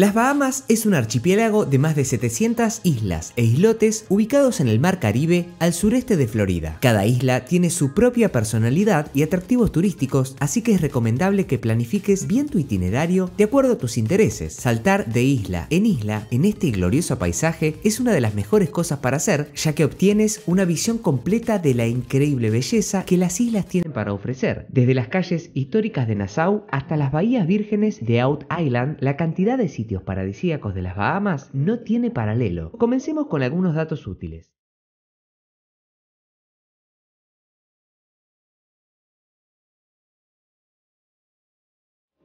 Las Bahamas es un archipiélago de más de 700 islas e islotes ubicados en el Mar Caribe al sureste de Florida. Cada isla tiene su propia personalidad y atractivos turísticos, así que es recomendable que planifiques bien tu itinerario de acuerdo a tus intereses. Saltar de isla en isla en este glorioso paisaje es una de las mejores cosas para hacer, ya que obtienes una visión completa de la increíble belleza que las islas tienen para ofrecer. Desde las calles históricas de Nassau hasta las bahías vírgenes de Out Island, la cantidad de sitios paradisíacos de las Bahamas no tiene paralelo. Comencemos con algunos datos útiles.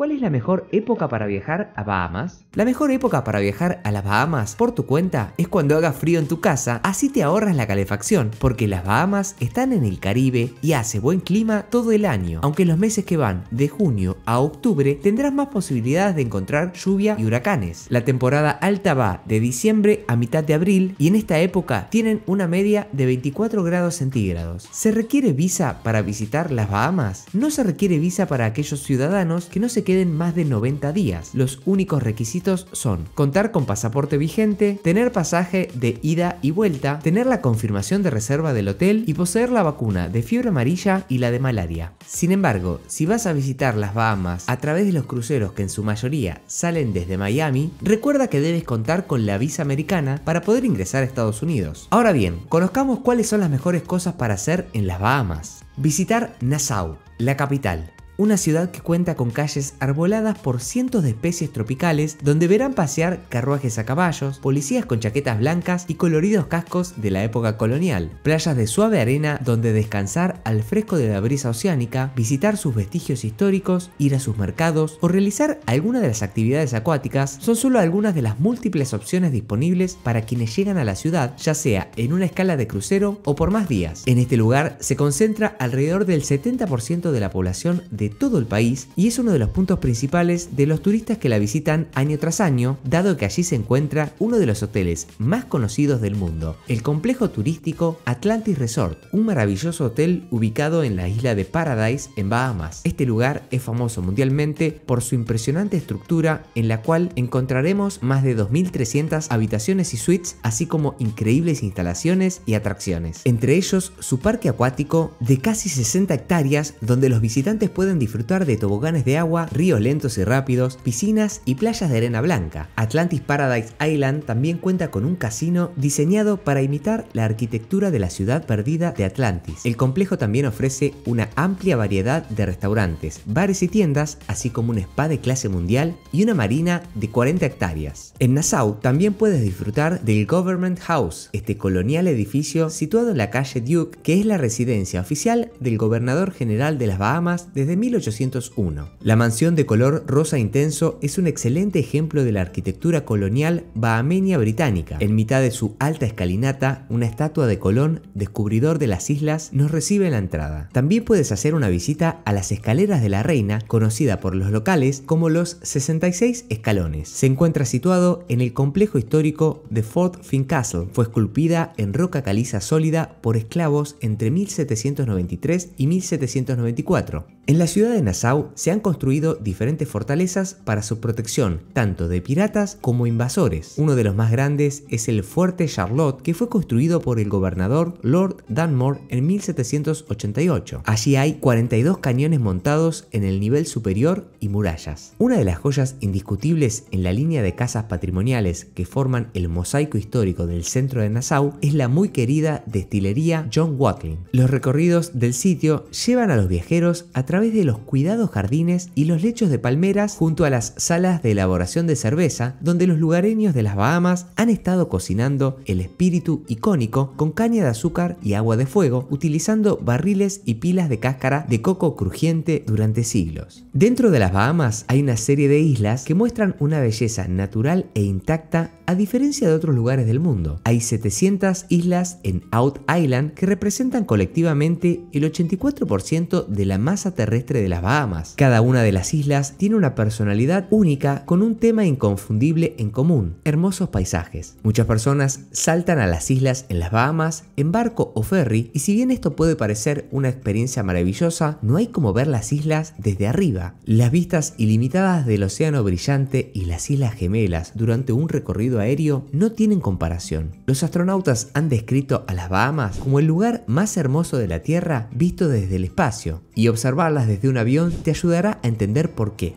¿Cuál es la mejor época para viajar a Bahamas? La mejor época para viajar a las Bahamas por tu cuenta es cuando haga frío en tu casa, así te ahorras la calefacción, porque las Bahamas están en el Caribe y hace buen clima todo el año, aunque los meses que van de junio a octubre tendrás más posibilidades de encontrar lluvia y huracanes. La temporada alta va de diciembre a mitad de abril y en esta época tienen una media de 24 grados centígrados. ¿Se requiere visa para visitar las Bahamas? No se requiere visa para aquellos ciudadanos que no se queden más de 90 días. Los únicos requisitos son contar con pasaporte vigente, tener pasaje de ida y vuelta, tener la confirmación de reserva del hotel y poseer la vacuna de fiebre amarilla y la de malaria. Sin embargo, si vas a visitar las Bahamas a través de los cruceros que en su mayoría salen desde Miami, recuerda que debes contar con la visa americana para poder ingresar a Estados Unidos. Ahora bien, conozcamos cuáles son las mejores cosas para hacer en las Bahamas. Visitar Nassau, la capital una ciudad que cuenta con calles arboladas por cientos de especies tropicales donde verán pasear carruajes a caballos, policías con chaquetas blancas y coloridos cascos de la época colonial, playas de suave arena donde descansar al fresco de la brisa oceánica, visitar sus vestigios históricos, ir a sus mercados o realizar alguna de las actividades acuáticas son solo algunas de las múltiples opciones disponibles para quienes llegan a la ciudad, ya sea en una escala de crucero o por más días. En este lugar se concentra alrededor del 70% de la población de todo el país y es uno de los puntos principales de los turistas que la visitan año tras año, dado que allí se encuentra uno de los hoteles más conocidos del mundo, el complejo turístico Atlantis Resort, un maravilloso hotel ubicado en la isla de Paradise en Bahamas. Este lugar es famoso mundialmente por su impresionante estructura en la cual encontraremos más de 2.300 habitaciones y suites, así como increíbles instalaciones y atracciones. Entre ellos, su parque acuático de casi 60 hectáreas donde los visitantes pueden disfrutar de toboganes de agua, ríos lentos y rápidos, piscinas y playas de arena blanca. Atlantis Paradise Island también cuenta con un casino diseñado para imitar la arquitectura de la ciudad perdida de Atlantis. El complejo también ofrece una amplia variedad de restaurantes, bares y tiendas, así como un spa de clase mundial y una marina de 40 hectáreas. En Nassau también puedes disfrutar del Government House, este colonial edificio situado en la calle Duke, que es la residencia oficial del gobernador general de las Bahamas desde 1801. La mansión de color rosa intenso es un excelente ejemplo de la arquitectura colonial bahamenia británica. En mitad de su alta escalinata, una estatua de Colón, descubridor de las islas, nos recibe en la entrada. También puedes hacer una visita a las escaleras de la reina, conocida por los locales como los 66 escalones. Se encuentra situado en el complejo histórico de Fort Fincastle. Fue esculpida en roca caliza sólida por esclavos entre 1793 y 1794. En la ciudad de Nassau se han construido diferentes fortalezas para su protección, tanto de piratas como invasores. Uno de los más grandes es el Fuerte Charlotte, que fue construido por el gobernador Lord Dunmore en 1788. Allí hay 42 cañones montados en el nivel superior y murallas. Una de las joyas indiscutibles en la línea de casas patrimoniales que forman el mosaico histórico del centro de Nassau es la muy querida destilería John Watling. Los recorridos del sitio llevan a los viajeros a través de los cuidados jardines y los lechos de palmeras junto a las salas de elaboración de cerveza donde los lugareños de las Bahamas han estado cocinando el espíritu icónico con caña de azúcar y agua de fuego utilizando barriles y pilas de cáscara de coco crujiente durante siglos. Dentro de las Bahamas hay una serie de islas que muestran una belleza natural e intacta a diferencia de otros lugares del mundo. Hay 700 islas en Out Island que representan colectivamente el 84% de la masa terrestre de las Bahamas. Cada una de las islas tiene una personalidad única con un tema inconfundible en común, hermosos paisajes. Muchas personas saltan a las islas en las Bahamas en barco o ferry y si bien esto puede parecer una experiencia maravillosa, no hay como ver las islas desde arriba. Las vistas ilimitadas del océano brillante y las islas gemelas durante un recorrido aéreo no tienen comparación. Los astronautas han descrito a las Bahamas como el lugar más hermoso de la Tierra visto desde el espacio, y observarlas desde un avión te ayudará a entender por qué.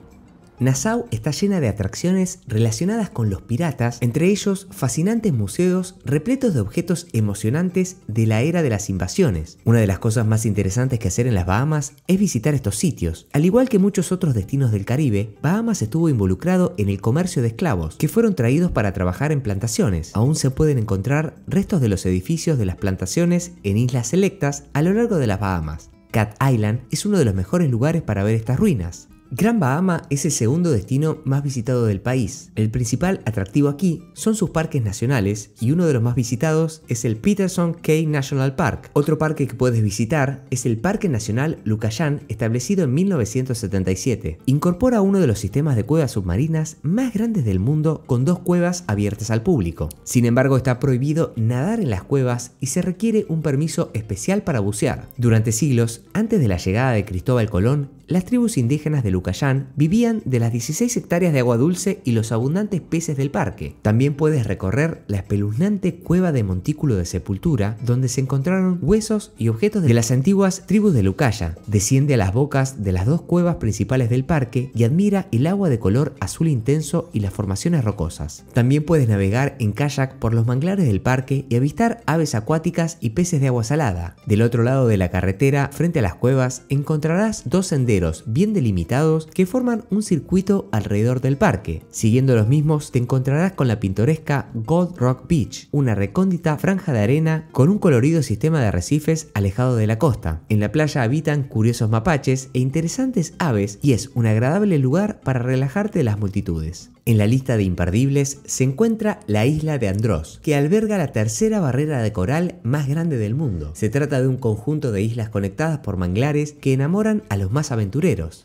Nassau está llena de atracciones relacionadas con los piratas, entre ellos fascinantes museos repletos de objetos emocionantes de la era de las invasiones. Una de las cosas más interesantes que hacer en las Bahamas es visitar estos sitios. Al igual que muchos otros destinos del Caribe, Bahamas estuvo involucrado en el comercio de esclavos, que fueron traídos para trabajar en plantaciones. Aún se pueden encontrar restos de los edificios de las plantaciones en islas selectas a lo largo de las Bahamas. Cat Island es uno de los mejores lugares para ver estas ruinas. Gran Bahama es el segundo destino más visitado del país. El principal atractivo aquí son sus parques nacionales y uno de los más visitados es el Peterson Cay National Park. Otro parque que puedes visitar es el Parque Nacional Lucayán establecido en 1977. Incorpora uno de los sistemas de cuevas submarinas más grandes del mundo con dos cuevas abiertas al público. Sin embargo está prohibido nadar en las cuevas y se requiere un permiso especial para bucear. Durante siglos, antes de la llegada de Cristóbal Colón, las tribus indígenas de Lucayán vivían de las 16 hectáreas de agua dulce y los abundantes peces del parque. También puedes recorrer la espeluznante cueva de Montículo de Sepultura, donde se encontraron huesos y objetos de las antiguas tribus de Lucaya. Desciende a las bocas de las dos cuevas principales del parque y admira el agua de color azul intenso y las formaciones rocosas. También puedes navegar en kayak por los manglares del parque y avistar aves acuáticas y peces de agua salada. Del otro lado de la carretera, frente a las cuevas, encontrarás dos senderos bien delimitados que forman un circuito alrededor del parque. Siguiendo los mismos te encontrarás con la pintoresca Gold Rock Beach, una recóndita franja de arena con un colorido sistema de arrecifes alejado de la costa. En la playa habitan curiosos mapaches e interesantes aves y es un agradable lugar para relajarte de las multitudes. En la lista de imperdibles se encuentra la isla de Andros, que alberga la tercera barrera de coral más grande del mundo. Se trata de un conjunto de islas conectadas por manglares que enamoran a los más aventureros.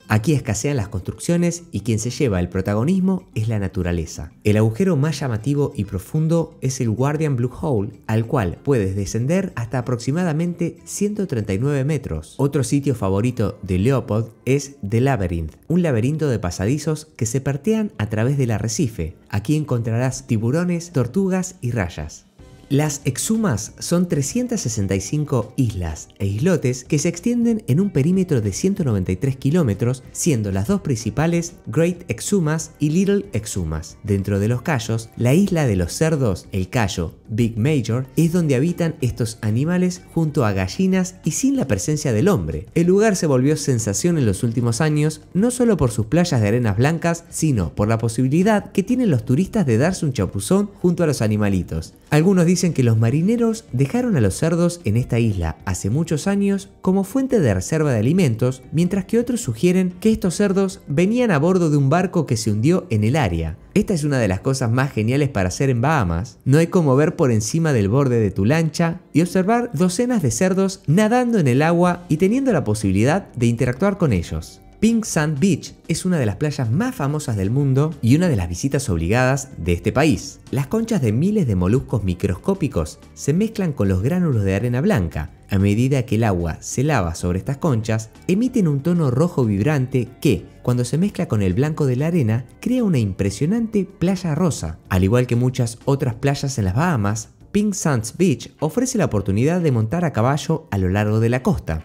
Aquí escasean las construcciones y quien se lleva el protagonismo es la naturaleza. El agujero más llamativo y profundo es el Guardian Blue Hole, al cual puedes descender hasta aproximadamente 139 metros. Otro sitio favorito de Leopold es The Labyrinth, un laberinto de pasadizos que se partean a través de arrecife. Aquí encontrarás tiburones, tortugas y rayas. Las exumas son 365 islas e islotes que se extienden en un perímetro de 193 kilómetros, siendo las dos principales Great Exumas y Little Exumas. Dentro de los cayos, la isla de los cerdos, el cayo Big Major, es donde habitan estos animales junto a gallinas y sin la presencia del hombre. El lugar se volvió sensación en los últimos años, no solo por sus playas de arenas blancas, sino por la posibilidad que tienen los turistas de darse un chapuzón junto a los animalitos. Algunos dicen que los marineros dejaron a los cerdos en esta isla hace muchos años como fuente de reserva de alimentos, mientras que otros sugieren que estos cerdos venían a bordo de un barco que se hundió en el área. Esta es una de las cosas más geniales para hacer en Bahamas. No hay como ver por encima del borde de tu lancha y observar docenas de cerdos nadando en el agua y teniendo la posibilidad de interactuar con ellos. Pink Sand Beach es una de las playas más famosas del mundo y una de las visitas obligadas de este país. Las conchas de miles de moluscos microscópicos se mezclan con los gránulos de arena blanca. A medida que el agua se lava sobre estas conchas, emiten un tono rojo vibrante que, cuando se mezcla con el blanco de la arena, crea una impresionante playa rosa. Al igual que muchas otras playas en las Bahamas, Pink Sands Beach ofrece la oportunidad de montar a caballo a lo largo de la costa.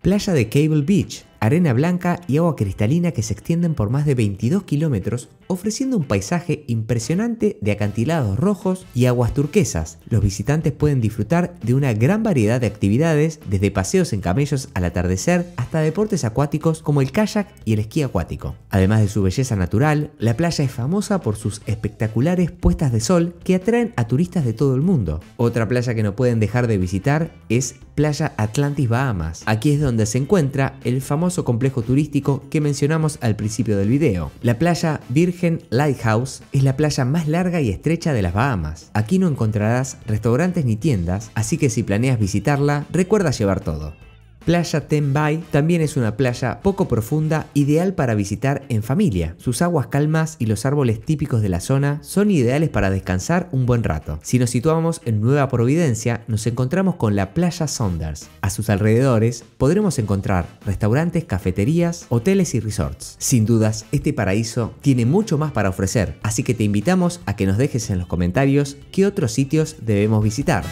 Playa de Cable Beach arena blanca y agua cristalina que se extienden por más de 22 kilómetros, ofreciendo un paisaje impresionante de acantilados rojos y aguas turquesas. Los visitantes pueden disfrutar de una gran variedad de actividades, desde paseos en camellos al atardecer hasta deportes acuáticos como el kayak y el esquí acuático. Además de su belleza natural, la playa es famosa por sus espectaculares puestas de sol que atraen a turistas de todo el mundo. Otra playa que no pueden dejar de visitar es Playa Atlantis Bahamas. Aquí es donde se encuentra el famoso complejo turístico que mencionamos al principio del video. La playa Virgin Lighthouse es la playa más larga y estrecha de las Bahamas. Aquí no encontrarás restaurantes ni tiendas, así que si planeas visitarla, recuerda llevar todo. Playa Tenbai también es una playa poco profunda, ideal para visitar en familia. Sus aguas calmas y los árboles típicos de la zona son ideales para descansar un buen rato. Si nos situamos en Nueva Providencia, nos encontramos con la playa Saunders. A sus alrededores podremos encontrar restaurantes, cafeterías, hoteles y resorts. Sin dudas, este paraíso tiene mucho más para ofrecer, así que te invitamos a que nos dejes en los comentarios qué otros sitios debemos visitar.